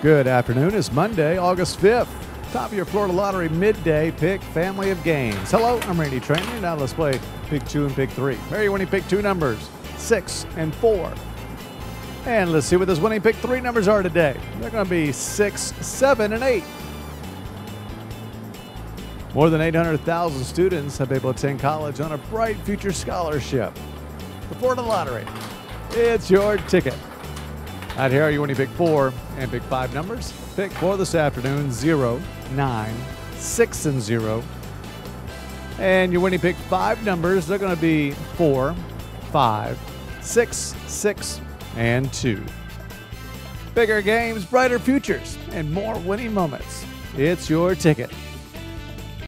Good afternoon. It's Monday, August 5th. Top of your Florida Lottery midday pick family of games. Hello, I'm Randy Trainer. Now let's play pick two and pick three. Mary winning pick two numbers, six and four. And let's see what those winning pick three numbers are today. They're going to be six, seven, and eight. More than 800,000 students have been able to attend college on a Bright Future Scholarship. The Florida Lottery. It's your ticket. Out here, you to pick four and pick five numbers. Pick four this afternoon zero, nine, six, and zero. And you winning pick five numbers. They're going to be four, five, six, six, and two. Bigger games, brighter futures, and more winning moments. It's your ticket.